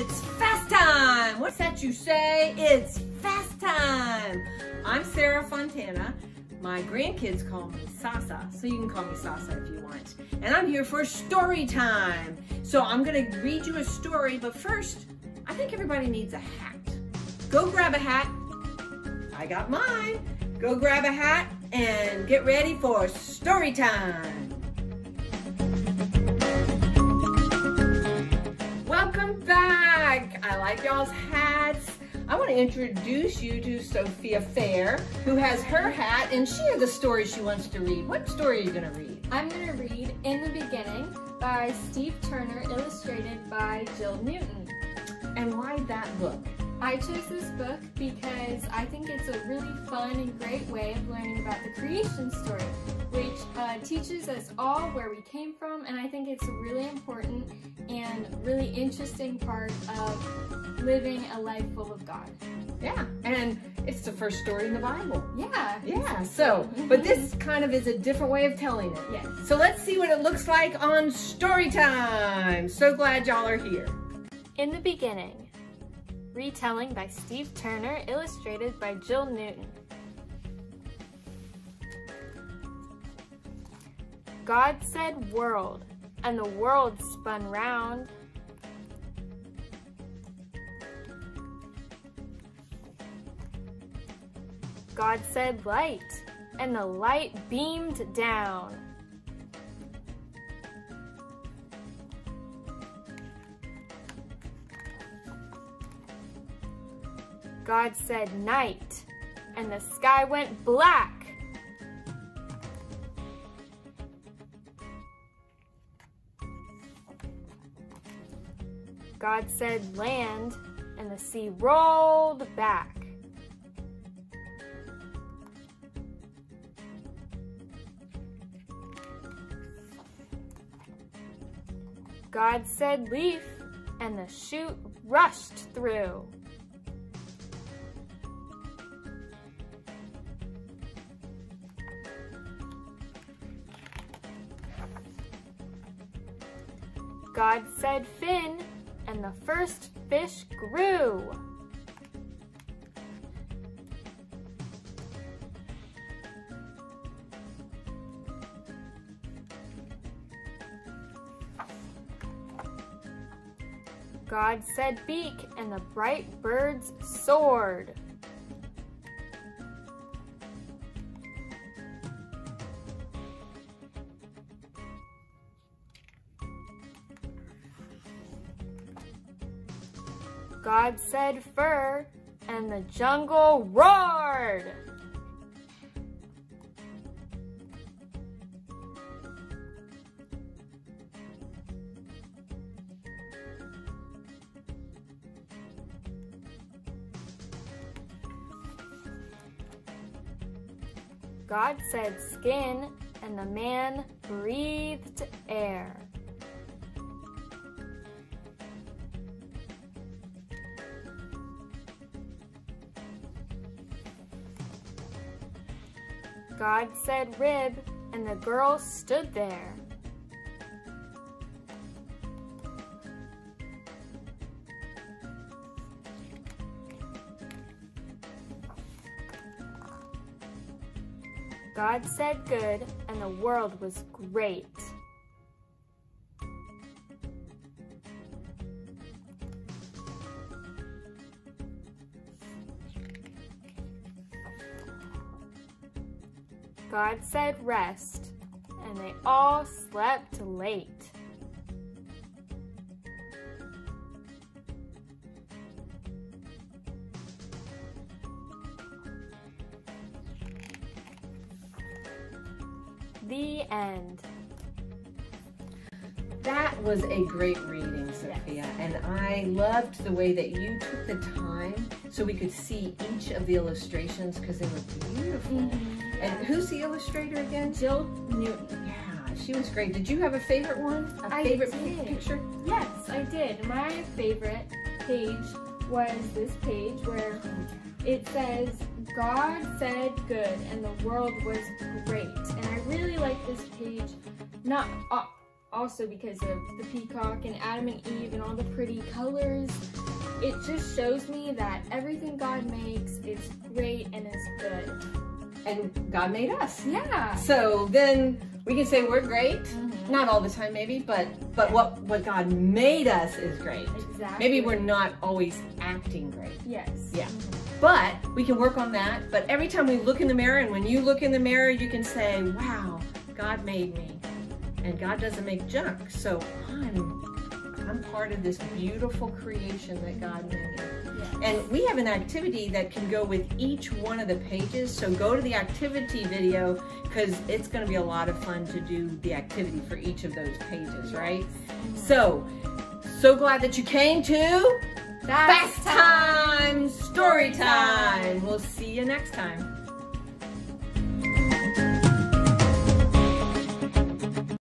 It's fast time! What's that you say? It's fast time! I'm Sarah Fontana. My grandkids call me Sasa, so you can call me Sasa if you want. And I'm here for story time. So I'm gonna read you a story, but first, I think everybody needs a hat. Go grab a hat. I got mine. Go grab a hat and get ready for story time. Back. I like y'all's hats. I want to introduce you to Sofia Fair, who has her hat, and she has a story she wants to read. What story are you going to read? I'm going to read In the Beginning by Steve Turner, illustrated by Jill Newton. And why that book? I chose this book because I think it's a really fun and great way of learning about the creation story, uh, teaches us all where we came from, and I think it's a really important and really interesting part of living a life full of God. Yeah, and it's the first story in the Bible. Yeah. Yeah, so, but this kind of is a different way of telling it. Yes. So let's see what it looks like on story time. So glad y'all are here. In the beginning, Retelling by Steve Turner, illustrated by Jill Newton. God said world, and the world spun round. God said light, and the light beamed down. God said night, and the sky went black. God said land, and the sea rolled back. God said leaf, and the shoot rushed through. God said fin, and the first fish grew. God said beak, and the bright birds soared. God said fur, and the jungle roared. God said skin, and the man breathed air. God said rib, and the girl stood there. God said good, and the world was great. God said rest, and they all slept late. The end. That was a great reading, Sofia, yes. and I loved the way that you took the time so we could see each of the illustrations because they were beautiful. Mm -hmm. And who's the illustrator again? Jill Newton. Yeah, she was great. Did you have a favorite one? A I favorite did. picture? Yes, I did. My favorite page was this page where it says, God said good and the world was great. And I really like this page, not also because of the peacock and Adam and Eve and all the pretty colors. It just shows me that everything God makes is great and is good. And God made us. Yeah. So then we can say we're great. Mhm. Not all the time maybe, but but what what God made us is great. Exactly. Maybe we're not always acting great. Yes. Yeah. But we can work on that. But every time we look in the mirror, and when you look in the mirror, you can say, wow, God made me. And God doesn't make junk. So I'm I'm part of this beautiful creation that God made. And we have an activity that can go with each one of the pages. So go to the activity video because it's going to be a lot of fun to do the activity for each of those pages, right? So, so glad that you came to Fast Fast Time Story Time. We'll see you next time.